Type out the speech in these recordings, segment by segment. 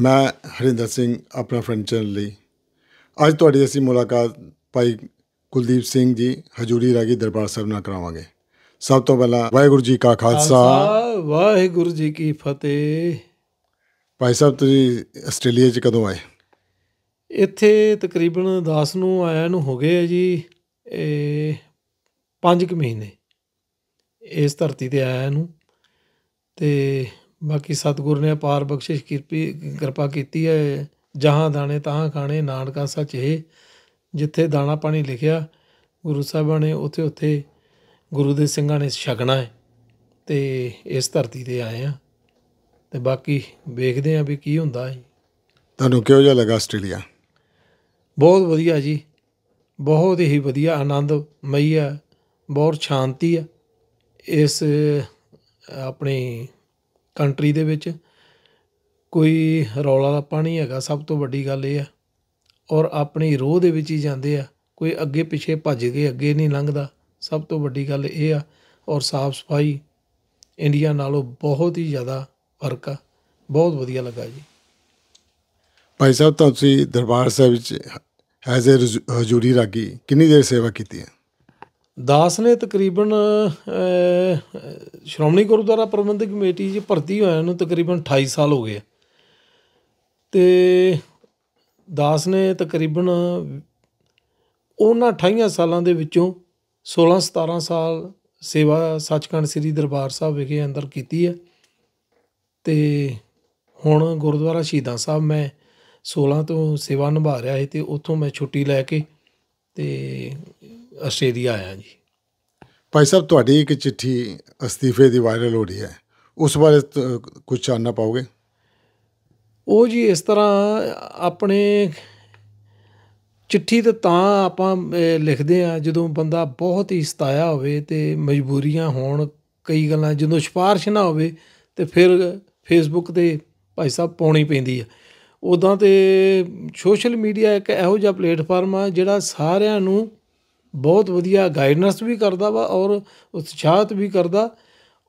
ਮੈਂ ਹਰਿੰਦਰ ਸਿੰਘ ਆਪਣਾ friend channel ਲਈ। ਅੱਜ ਤੁਹਾਡੀ ਅਸੀਂ ਮੁਲਾਕਾਤ ਭਾਈ ਕੁਲਦੀਪ ਸਿੰਘ ਜੀ ਹਜੂਰੀ ਰਾਗੀ ਦਰਬਾਰ ਸਾਹਿਬ ਨਾਲ ਕਰਾਵਾਂਗੇ। ਸਭ ਤੋਂ ਪਹਿਲਾਂ ਵਾਹਿਗੁਰੂ ਜੀ ਕਾ ਖਾਲਸਾ। ਖਾਲਸਾ ਵਾਹਿਗੁਰੂ ਜੀ ਕੀ ਫਤਿਹ। ਭਾਈ ਸਾਹਿਬ ਤੁਸੀਂ ਆਸਟ੍ਰੇਲੀਆ 'ਚ ਕਦੋਂ ਆਏ? ਇੱਥੇ ਤਕਰੀਬਨ 10 ਨੂੰ ਆਇਆ ਨੂੰ ਹੋ ਗਏ ਆ ਜੀ ਇਹ 5 ਕੁ ਮਹੀਨੇ। ਇਸ ਧਰਤੀ ਤੇ ਆਇਆ ਨੂੰ ਤੇ ਬਾਕੀ ਸਤਿਗੁਰ ਨੇ ਅਪਾਰ ਬਖਸ਼ਿਸ਼ ਕਿਰਪੀ ਕਿਰਪਾ ਕੀਤੀ ਹੈ। ਜਹਾਂ ਦਾਣੇ ਤਹਾਂ ਖਾਣੇ ਨਾਨਕਾ ਸੱਚ ਹੈ ਜਿੱਥੇ ਦਾਣਾ ਪਾਣੀ ਲਿਖਿਆ ਗੁਰੂ ਸਾਹਿਬਾਂ ਨੇ ਉੱਥੇ ਉੱਥੇ ਗੁਰੂ ਦੇ ਸਿੰਘਾਂ ਨੇ ਛਕਣਾ ਹੈ ਤੇ ਇਸ ਧਰਤੀ ਤੇ ਆਏ ਆ ਤੇ ਬਾਕੀ ਵੇਖਦੇ ਆ ਵੀ ਕੀ ਹੁੰਦਾ ਹੈ। ਤੁਹਾਨੂੰ ਕਿਹੋ ਜਿਹਾ ਲੱਗਾ ਆਸਟ੍ਰੇਲੀਆ? ਬਹੁਤ ਵਧੀਆ ਜੀ। ਬਹੁਤ ਹੀ ਵਧੀਆ ਆਨੰਦਮਈ ਆ ਬਹੁਤ ਸ਼ਾਂਤੀ ਆ ਇਸ ਆਪਣੀ ਕੰਟਰੀ ਦੇ ਵਿੱਚ ਕੋਈ ਰੌਲਾ ਰੱਪਾ ਨਹੀਂ ਹੈਗਾ, ਸਭ ਤੋਂ ਵੱਡੀ ਗੱਲ ਇਹ ਆ। ਔਰ ਆਪਣੀ ਰੋਹ ਦੇ ਵਿੱਚ ਹੀ ਜਾਂਦੇ ਆ। ਕੋਈ ਅੱਗੇ ਪਿੱਛੇ ਭੱਜ ਕੇ ਅੱਗੇ ਨਹੀਂ ਲੰਘਦਾ, ਸਭ ਤੋਂ ਵੱਡੀ ਗੱਲ ਇਹ ਆ। ਔਰ ਸਾਫ਼ ਸਫ਼ਾਈ ਇੰਡੀਆ ਨਾਲੋਂ ਬਹੁਤ ਹੀ ਜ਼ਿਆਦਾ ਫ਼ਰਕ ਆ। ਬਹੁਤ ਵਧੀਆ ਲੱਗਾ ਜੀ। ਭਾਈ ਸਾਹਿਬ ਤੁਸੀਂ ਦਰਬਾਰ ਸਾਹਿਬ ਵਿੱਚ ਐਜ਼ ਅ ਹਜੂਰੀ ਰਾਗੀ ਕਿੰਨੀ ਦੇਰ ਸੇਵਾ ਕੀਤੀ ਹੈ? ਦਾਸ ਨੇ ਤਕਰੀਬਨ ਸ਼੍ਰੋਮਣੀ ਗੁਰਦੁਆਰਾ ਪ੍ਰਬੰਧਕ ਕਮੇਟੀ 'ਚ ਭਰਤੀ ਹੋਇਆ ਨੂੰ ਤਕਰੀਬਨ 28 ਸਾਲ ਹੋ ਗਏ ਆ। ਤੇ ਦਾਸ ਨੇ ਤਕਰੀਬਨ ਉਹਨਾਂ 28 ਸਾਲਾਂ ਦੇ ਵਿੱਚੋਂ 16 17 ਸਾਲ ਸੇਵਾ ਸੱਚਖੰਡ ਸ੍ਰੀ ਦਰਬਾਰ ਸਾਹਿਬ ਵਿਖੇ ਅੰਦਰ ਕੀਤੀ ਹੈ ਤੇ ਹੁਣ ਗੁਰਦੁਆਰਾ ਸ਼ਹੀਦਾਂ ਸਾਹਿਬ ਮੈਂ 16 ਤੋਂ ਸੇਵਾ ਨਿਭਾ ਰਿਹਾ ਸੀ ਤੇ ਉੱਥੋਂ ਮੈਂ ਛੁੱਟੀ ਲੈ ਕੇ ਤੇ ਆਸਟ੍ਰੇਲੀਆ ਆਇਆ ਜੀ। ਭਾਈ ਸਾਹਿਬ ਤੁਹਾਡੀ ਇੱਕ ਚਿੱਠੀ ਅਸਤੀਫੇ ਦੀ ਵਾਇਰਲ ਹੋ ਰਹੀ ਹੈ। ਉਸ ਬਾਰੇ ਕੁਝ ਜਾਣਨਾ ਪਾਓਗੇ? ਉਹ ਜੀ ਇਸ ਤਰ੍ਹਾਂ ਆਪਣੇ ਚਿੱਠੀ ਤੇ ਤਾਂ ਆਪਾਂ ਲਿਖਦੇ ਆ ਜਦੋਂ ਬੰਦਾ ਬਹੁਤ ਹੀ ਸਤਾਇਆ ਹੋਵੇ ਤੇ ਮਜਬੂਰੀਆਂ ਹੋਣ ਕਈ ਗੱਲਾਂ ਜਦੋਂ ਸਿਫਾਰਿਸ਼ ਨਾ ਹੋਵੇ ਤੇ ਫਿਰ ਫੇਸਬੁੱਕ ਤੇ ਭਾਈ ਸਾਹਿਬ ਪਾਉਣੀ ਪੈਂਦੀ ਆ। ਉਦਾਂ ਤੇ ਸੋਸ਼ਲ ਮੀਡੀਆ ਇੱਕ ਇਹੋ ਜਿਹਾ ਪਲੇਟਫਾਰਮ ਆ ਜਿਹੜਾ ਸਾਰਿਆਂ ਨੂੰ ਬਹੁਤ ਵਧੀਆ ਗਾਈਡਨੈਸ ਵੀ ਕਰਦਾ ਵਾ ਔਰ ਉਤਸ਼ਾਹਤ ਵੀ ਕਰਦਾ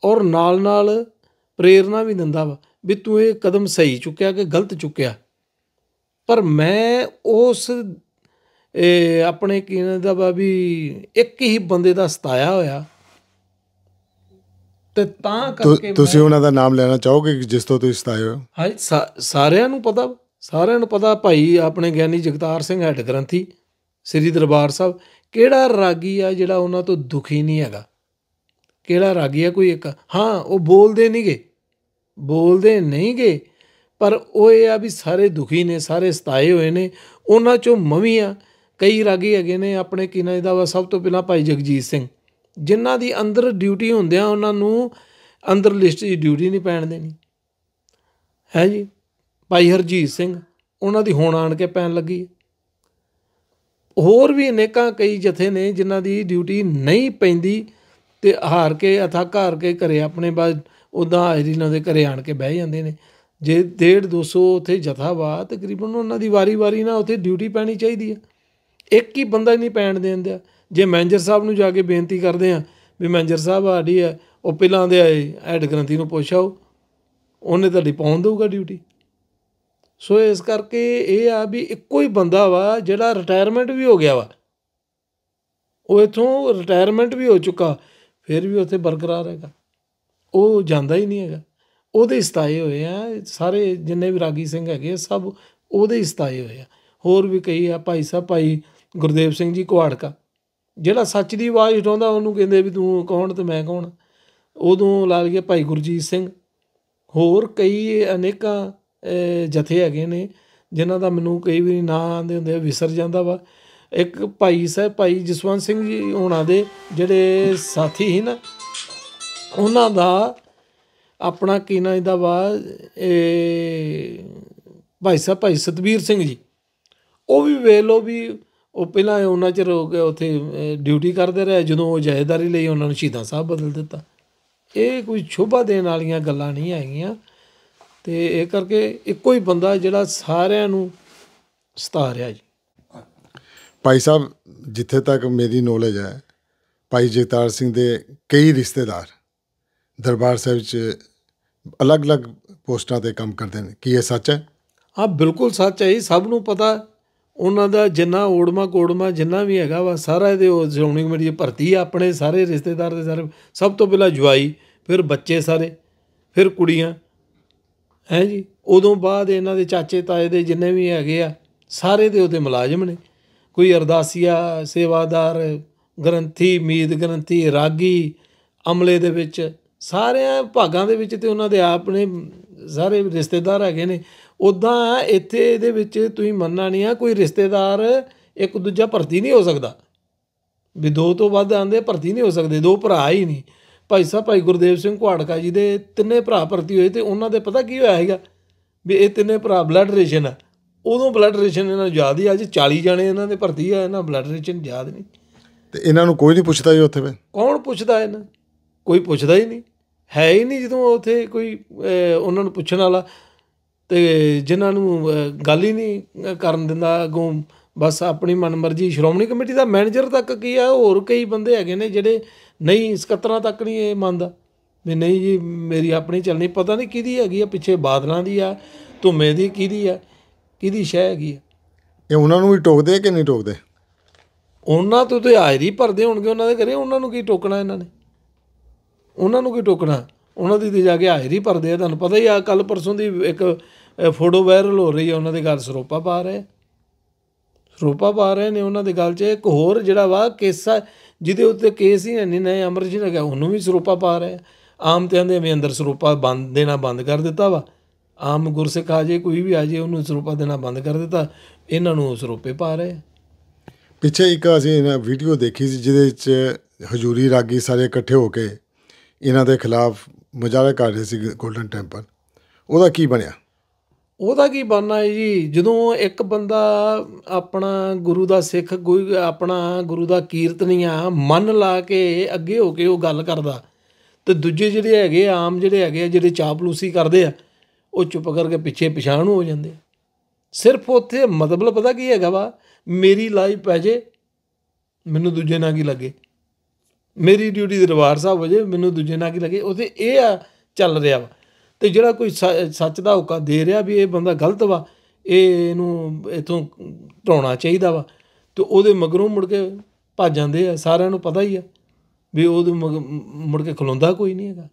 ਔਰ ਨਾਲ ਨਾਲ ਪ੍ਰੇਰਣਾ ਵੀ ਦਿੰਦਾ ਵਾ ਵੀ ਤੂੰ ਇਹ ਕਦਮ ਸਹੀ ਚੁੱਕਿਆ ਕਿ ਗਲਤ ਚੁੱਕਿਆ। ਪਰ ਮੈਂ ਉਸ ਇਹ ਆਪਣੇ ਕੀ ਦਾ ਵਾ ਵੀ ਇੱਕ ਹੀ ਬੰਦੇ ਦਾ ਸਤਾਇਆ ਹੋਇਆ। ਤੇ ਤਾਂ ਕਰਕੇ ਤੁਸੀਂ ਉਹਨਾਂ ਦਾ ਨਾਮ ਲੈਣਾ ਚਾਹੋਗੇ ਕਿ ਜਿਸ ਤੋਂ ਤੁਸੀਂ ਸਤਾਏ ਹੋ? ਹਾਂ ਸਾਰਿਆਂ ਨੂੰ ਪਤਾ ਸਾਰਿਆਂ ਨੂੰ ਪਤਾ ਭਾਈ ਆਪਣੇ ਗਿਆਨੀ ਜਗਤਾਰ ਸਿੰਘ ਹੈਡ ਗ੍ਰੰਥੀ ਸ੍ਰੀ ਦਰਬਾਰ ਸਾਹਿਬ ਕਿਹੜਾ ਰਾਗੀ ਆ ਜਿਹੜਾ ਉਹਨਾਂ ਤੋਂ ਦੁਖੀ ਨਹੀਂ ਹੈਗਾ? ਕਿਹੜਾ ਰਾਗੀ ਆ ਕੋਈ ਇੱਕ? ਹਾਂ, ਉਹ ਬੋਲਦੇ ਨਹੀਂਗੇ ਬੋਲਦੇ ਨਹੀਂਗੇ ਪਰ ਉਹ ਇਹ ਆ ਵੀ ਸਾਰੇ ਦੁਖੀ ਨੇ, ਸਾਰੇ ਸਤਾਏ ਹੋਏ ਨੇ। ਉਹਨਾਂ ਚੋਂ ਮਵੀ ਆ। ਕਈ ਰਾਗੀ ਹੈਗੇ ਨੇ ਆਪਣੇ ਕਿਨਾਂ ਇਹਦਾ ਵਾ? ਸਭ ਤੋਂ ਪਹਿਲਾਂ ਭਾਈ ਜਗਜੀਤ ਸਿੰਘ। ਜਿਨ੍ਹਾਂ ਦੀ ਅੰਦਰ ਡਿਊਟੀ ਹੁੰਦਿਆਂ ਉਹਨਾਂ ਨੂੰ ਅੰਦਰ ਲਿਸਟ 'ਚ ਡਿਊਟੀ ਨਹੀਂ ਪੈਣ ਦੇਣੀ। ਹੈ ਜੀ? ਭਾਈ ਹਰਜੀਤ ਸਿੰਘ, ਉਹਨਾਂ ਦੀ ਹੁਣ ਆਣ ਕੇ ਪੈਣ ਲੱਗੀ। ਹੋਰ ਵੀ ਅਨੇਕਾਂ ਕਈ ਜਥੇ ਨੇ ਜਿਨ੍ਹਾਂ ਦੀ ਡਿਊਟੀ ਨਹੀਂ ਪੈਂਦੀ ਤੇ ਹਾਰ ਕੇ ਅਥੱਕ ਹਾਰ ਕੇ ਘਰੇ ਆਪਣੇ ਬਾਅਦ ਉਦਾਂ ਹਾਜ਼ਰੀ ਇਹਨਾਂ ਦੇ ਘਰੇ ਆਣ ਕੇ ਬਹਿ ਜਾਂਦੇ ਨੇ। ਜੇ 1.5 200 ਉੱਥੇ ਜਥਾ ਵਾ, ਤਕਰੀਬਨ ਉਹਨਾਂ ਦੀ ਵਾਰੀ-ਵਾਰੀ ਨਾਲ ਉੱਥੇ ਡਿਊਟੀ ਪੈਣੀ ਚਾਹੀਦੀ ਹੈ ਇੱਕ ਹੀ ਬੰਦਾ ਹੀ ਨਹੀਂ ਪੈਣ ਦੇਂਦਾ ਜੇ ਮੈਨੇਜਰ ਸਾਹਿਬ ਨੂੰ ਜਾ ਕੇ ਬੇਨਤੀ ਕਰਦੇ ਆ ਵੀ ਮੈਨੇਜਰ ਸਾਹਿਬ ਆਡੀ ਹੈ ਉਹ ਪਹਿਲਾਂ ਦੇ ਆਏ ਹੈਡ ਗ੍ਰੰਥੀ ਨੂੰ ਪੁੱਛ ਆਓ, ਉਹਨੇ ਤੁਹਾਡੀ ਪਾਉਣ ਦੇਊਗਾ ਡਿਊਟੀ। ਸੋ ਇਸ ਕਰਕੇ ਇਹ ਆ ਵੀ ਇੱਕੋ ਹੀ ਬੰਦਾ ਵਾ ਜਿਹੜਾ ਰਿਟਾਇਰਮੈਂਟ ਵੀ ਹੋ ਗਿਆ ਵਾ। ਉਹ ਇਥੋਂ ਰਿਟਾਇਰਮੈਂਟ ਵੀ ਹੋ ਚੁੱਕਾ, ਫਿਰ ਵੀ ਉੱਥੇ ਬਰਕਰਾਰ ਹੈਗਾ। ਉਹ ਜਾਂਦਾ ਹੀ ਨਹੀਂ ਹੈਗਾ। ਉਹਦੇ ਸਤਾਏ ਹੋਏ ਆ, ਸਾਰੇ ਜਿੰਨੇ ਵੀ ਰਾਗੀ ਸਿੰਘ ਹੈਗੇ ਸਭ ਉਹਦੇ ਹੀ ਸਤਾਏ ਹੋਏ ਆ। ਹੋਰ ਵੀ ਕਈ ਆ ਭਾਈ ਸਾਹਿਬ, ਭਾਈ ਗੁਰਦੇਵ ਸਿੰਘ ਜੀ ਕੁਹਾੜਕਾ। ਜਿਹੜਾ ਸੱਚ ਦੀ ਆਵਾਜ਼ ਉਠਾਉਂਦਾ, ਉਹਨੂੰ ਕਹਿੰਦੇ ਵੀ ਤੂੰ ਕੌਣ ਤੇ ਮੈਂ ਕੌਣ? ਉਦੋਂ ਲਾ ਲਈਏ ਭਾਈ ਗੁਰਜੀਤ ਸਿੰਘ। ਹੋਰ ਕਈ ਅਨੇਕਾਂ ਜਥੇ ਹੈਗੇ ਨੇ ਜਿਨ੍ਹਾਂ ਦਾ ਮੈਨੂੰ ਕਈ ਵਾਰੀ ਨਾਂ ਆਉਂਦੇ ਹੁੰਦੇ ਆ, ਵਿਸਰ ਜਾਂਦਾ ਵਾ। ਇੱਕ ਭਾਈ ਸਾਹਿਬ ਭਾਈ ਜਸਵੰਤ ਸਿੰਘ ਜੀ ਹੋਣਾ ਦੇ ਜਿਹੜੇ ਸਾਥੀ ਸੀ ਨਾ ਉਹਨਾਂ ਦਾ ਆਪਣਾ ਕੀ ਨਾਂ ਇਹਦਾ ਵਾ ਇਹ ਭਾਈ ਸਾਹਿਬ ਭਾਈ ਸਤਬੀਰ ਸਿੰਘ ਜੀ। ਉਹ ਵੀ ਵੇਖ ਲਓ ਵੀ ਉਹ ਪਹਿਲਾਂ ਉਹਨਾਂ ਚਿਰ ਹੋ ਗਿਆ ਉੱਥੇ ਡਿਊਟੀ ਕਰਦੇ ਰਹੇ ਜਦੋਂ ਉਹ ਜਾਇਦਾਰੀ ਲਈ ਉਹਨਾਂ ਨੂੰ ਸ਼ਹੀਦਾਂ ਸਾਹਿਬ ਬਦਲ ਦਿੱਤਾ। ਇਹ ਕੋਈ ਸ਼ੋਭਾ ਦੇਣ ਵਾਲੀਆਂ ਗੱਲਾਂ ਨਹੀਂ ਹੈਗੀਆਂ। ਤੇ ਇਹ ਕਰਕੇ ਇੱਕੋ ਹੀ ਬੰਦਾ ਜਿਹੜਾ ਸਾਰਿਆਂ ਨੂੰ ਸਤਾ ਰਿਹਾ ਜੀ। ਭਾਈ ਸਾਹਿਬ ਜਿੱਥੇ ਤੱਕ ਮੇਰੀ ਨੌਲੇਜ ਹੈ ਭਾਈ ਜਗਤਾਰ ਸਿੰਘ ਦੇ ਕਈ ਰਿਸ਼ਤੇਦਾਰ ਦਰਬਾਰ ਸਾਹਿਬ 'ਚ ਅਲੱਗ-ਅਲੱਗ ਪੋਸਟਾਂ ਤੇ ਕੰਮ ਕਰਦੇ ਨੇ। ਕੀ ਇਹ ਸੱਚ ਹੈ? ਹਾਂ ਬਿਲਕੁਲ ਸੱਚ ਹੈ ਜੀ। ਸਭ ਨੂੰ ਪਤਾ ਉਹਨਾਂ ਦਾ ਜਿੰਨਾ ਓੜਮਾ ਕੋੜਮਾ ਜਿੰਨਾ ਵੀ ਹੈਗਾ ਵਾ ਸਾਰਾ ਇਹਦੇ ਉਹ ਸ਼੍ਰੋਮਣੀ ਕਮੇਟੀ ਦੀ ਭਰਤੀ ਆ ਆਪਣੇ ਸਾਰੇ ਰਿਸ਼ਤੇਦਾਰ ਦੇ ਸਾਰੇ ਸਭ ਤੋਂ ਪਹਿਲਾਂ ਜਵਾਈ ਫਿਰ ਬੱਚੇ ਸਾਰੇ ਫਿਰ ਕੁੜੀਆਂ। ਹੈ ਜੀ? ਉਦੋਂ ਬਾਅਦ ਇਹਨਾਂ ਦੇ ਚਾਚੇ ਤਾਏ ਦੇ ਜਿੰਨੇ ਵੀ ਹੈਗੇ ਆ, ਸਾਰੇ ਦੇ ਉਹਦੇ ਮੁਲਾਜ਼ਮ ਨੇ। ਕੋਈ ਅਰਦਾਸੀਆ ਸੇਵਾਦਾਰ, ਗ੍ਰੰਥੀ, ਮੀਤ ਗ੍ਰੰਥੀ, ਰਾਗੀ, ਅਮਲੇ ਦੇ ਵਿੱਚ, ਸਾਰਿਆਂ ਭਾਗਾਂ ਦੇ ਵਿੱਚ ਤੇ ਉਹਨਾਂ ਦੇ ਆਪਣੇ ਸਾਰੇ ਰਿਸ਼ਤੇਦਾਰ ਹੈਗੇ ਨੇ। ਉਦਾਂ ਇੱਥੇ ਇਹਦੇ ਵਿੱਚ ਤੁਸੀਂ ਮੰਨਣਾ ਨਹੀਂ ਆ, ਕੋਈ ਰਿਸ਼ਤੇਦਾਰ ਇੱਕ ਦੂਜਾ ਭਰਤੀ ਨਹੀਂ ਹੋ ਸਕਦਾ। ਵੀ ਦੋ ਤੋਂ ਵੱਧ ਆਂਦੇ ਭਰਤੀ ਨਹੀਂ ਹੋ ਸਕਦੇ, ਦੋ ਭਰਾ ਹੀ ਨਹੀਂ। ਭਾਈ ਸਾਹਿਬ ਭਾਈ ਗੁਰਦੇਵ ਸਿੰਘ ਕੁਹਾੜਕਾ ਜੀ ਦੇ ਤਿੰਨੇ ਭਰਾ ਭਰਤੀ ਹੋਏ ਤੇ ਉਹਨਾਂ ਦੇ ਪਤਾ ਕੀ ਹੋਇਆ ਹੈਗਾ ਵੀ ਇਹ ਤਿੰਨੇ ਭਰਾ ਬਲੱਡ ਰਿਲੇਸ਼ਨ ਆ। ਉਦੋਂ ਬਲੱਡ ਰਿਲੇਸ਼ਨ ਇਹਨਾਂ ਨੂੰ ਯਾਦ ਹੀ ਅੱਜ 40 ਜਾਣੇ ਇਹਨਾਂ ਦੇ ਭਰਤੀ ਆ ਇਹਨਾਂ ਬਲੱਡ ਰਿਲੇਸ਼ਨ ਯਾਦ ਨਹੀਂ। ਤੇ ਇਹਨਾਂ ਨੂੰ ਕੋਈ ਨਹੀਂ ਪੁੱਛਦਾ ਜੀ ਉੱਥੇ ਵੇ ਕੌਣ ਪੁੱਛਦਾ ਇਹਨਾਂ? ਕੋਈ ਪੁੱਛਦਾ ਹੀ ਨਹੀਂ। ਹੈ ਹੀ ਨਹੀਂ ਜਦੋਂ ਉੱਥੇ ਕੋਈ ਉਹਨਾਂ ਨੂੰ ਪੁੱਛਣ ਵਾਲਾ ਤੇ ਜਿਨ੍ਹਾਂ ਨੂੰ ਗੱਲ ਹੀ ਨਹੀਂ ਕਰਨ ਦਿੰਦਾ ਅੱਗੋਂ ਬਸ ਆਪਣੀ ਮਨਮਰਜ਼ੀ ਸ਼੍ਰੋਮਣੀ ਕਮੇਟੀ ਦਾ ਮੈਨੇਜਰ ਤੱਕ ਕੀ ਆ ਹੋਰ ਕਈ ਬੰਦੇ ਹੈਗੇ ਨੇ ਜਿਹੜੇ ਨਹੀਂ ਸਕੱਤਰਾਂ ਤੱਕ ਨਹੀਂ ਇਹ ਮੰਨਦਾ। ਵੀ ਨਹੀਂ ਜੀ ਮੇਰੀ ਆਪਣੀ ਚੱਲਣੀ ਪਤਾ ਨਹੀਂ ਕਿਹਦੀ ਹੈਗੀ ਆ ਪਿੱਛੇ ਬਾਦਲਾਂ ਦੀ ਆ ਧੁੰਮੇ ਦੀ ਕਿਹਦੀ ਆ ਕਿਹਦੀ ਸ਼ੈ ਹੈਗੀ ਆ। ਇਹ ਉਹਨਾਂ ਨੂੰ ਵੀ ਟੋਕਦੇ ਆ ਕਿ ਨਹੀਂ ਟੋਕਦੇ? ਉਹਨਾਂ ਤੋਂ ਤੇ ਹਾਜ਼ਰੀ ਭਰਦੇ ਹੋਣਗੇ ਉਹਨਾਂ ਦੇ ਘਰੇ ਉਹਨਾਂ ਨੂੰ ਕੀ ਟੋਕਣਾ ਇਹਨਾਂ ਨੇ? ਉਹਨਾਂ ਨੂੰ ਕੀ ਟੋਕਣਾ? ਉਹਨਾਂ ਦੀ ਤੇ ਜਾ ਕੇ ਹਾਜ਼ਰੀ ਭਰਦੇ ਆ ਤੁਹਾਨੂੰ ਪਤਾ ਹੀ ਆ ਕੱਲ ਪਰਸੋਂ ਦੀ ਇੱਕ ਫੋਟੋ ਵਾਇਰਲ ਹੋ ਰਹੀ ਹੈ ਉਹਨਾਂ ਦੇ ਗੱਲ ਸਰੋਪਾ ਪਾ ਰਹੇ ਆ। ਸਰੋਪਾ ਪਾ ਰਹੇ ਨੇ ਉਹਨਾਂ ਦੇ ਗੱਲ 'ਚ ਇੱਕ ਹੋਰ ਜਿਹੜਾ ਵਾ ਕੇਸਾ ਜਿਹਦੇ ਉੱਤੇ ਕੇਸ ਹੀ ਨਹੀਂ, ਨੇ ਅਮਰਜੀਤ ਹੈਗਾ ਉਹਨੂੰ ਵੀ ਸਰੋਪਾ ਪਾ ਰਿਹਾ ਆਮ ਤੇ ਆਂਦੇ ਵੀ ਅੰਦਰ ਸਰੋਪਾ ਬੰਦ, ਦੇਣਾ ਬੰਦ ਕਰ ਦਿੱਤਾ ਵਾ। ਆਮ ਗੁਰਸਿੱਖ ਆ ਜੇ, ਕੋਈ ਵੀ ਆ ਜੇ, ਉਹਨੂੰ ਸਰੋਪਾ ਦੇਣਾ ਬੰਦ ਕਰ ਦਿੱਤਾ। ਇਹਨਾਂ ਨੂੰ ਸਰੋਪੇ ਪਾ ਰਹੇ ਪਿੱਛੇ ਇੱਕ ਅਸੀਂ ਇਹਨਾਂ ਵੀਡੀਓ ਦੇਖੀ ਸੀ, ਜਿਹਦੇ ਵਿੱਚ ਹਜੂਰੀ ਰਾਗੀ ਸਾਰੇ ਇਕੱਠੇ ਹੋ ਕੇ ਇਹਨਾਂ ਦੇ ਖਿਲਾਫ ਮੁਜ਼ਾਹਰਾ ਕਰ ਰਹੇ ਸੀ ਗੋਲਡਨ ਟੈਂਪਲ। ਉਹਦਾ ਕੀ ਬਣਿਆ? ਉਹਦਾ ਕੀ ਬਣਨਾ ਹੈ ਜੀ? ਜਦੋਂ ਇੱਕ ਬੰਦਾ ਆਪਣਾ ਗੁਰੂ ਦਾ ਸਿੱਖ, ਕੋਈ ਆਪਣਾ ਗੁਰੂ ਦਾ ਕੀਰਤਨੀਆ ਮਨ ਲਾ ਕੇ ਅੱਗੇ ਹੋ ਕੇ ਉਹ ਗੱਲ ਕਰਦਾ ਤੇ ਦੂਜੇ ਜਿਹੜੇ ਹੈਗੇ ਆਮ ਜਿਹੜੇ ਹੈਗੇ ਆ, ਜਿਹੜੇ ਚਾਪਲੂਸੀ ਕਰਦੇ ਆ, ਉਹ ਚੁੱਪ ਕਰਕੇ ਪਿੱਛੇ ਪਛਾਣ ਹੋ ਜਾਂਦੇ ਸਿਰਫ ਉੱਥੇ ਮਤਲਬ ਪਤਾ ਕੀ ਹੈਗਾ ਵਾ? ਮੇਰੀ ਲਾਈਫ ਪੈ ਜੇ, ਮੈਨੂੰ ਦੂਜੇ ਨਾਲ ਕੀ ਲੱਗੇ? ਮੇਰੀ ਡਿਊਟੀ ਦਰਬਾਰ ਸਾਹਿਬ ਹੋ ਜੇ, ਮੈਨੂੰ ਦੂਜੇ ਨਾਲ ਕੀ ਲੱਗੇ? ਉਹਦੇ ਇਹ ਆ ਚੱਲ ਰਿਹਾ ਵਾ। ਤੇ ਜਿਹੜਾ ਕੋਈ ਸ- ਸੱਚ ਦਾ ਹੋਕਾ ਦੇ ਰਿਹਾ ਵੀ ਇਹ ਬੰਦਾ ਗਲਤ ਵਾ, ਇਹ ਇਹਨੂੰ ਇਥੋਂ ਢਾਉਣਾ ਚਾਹੀਦਾ ਵਾ, ਤੇ ਉਹਦੇ ਮਗਰੋਂ ਮੁੜ ਕੇ ਭੱਜ ਜਾਂਦੇ ਆ, ਸਾਰਿਆਂ ਨੂੰ ਪਤਾ ਹੀ ਆ ਵੀ ਉਹਦੇ ਮਗ- ਮੁੜ ਕੇ ਖਲੋਂਦਾ ਕੋਈ ਨਹੀਂ ਹੈਗਾ।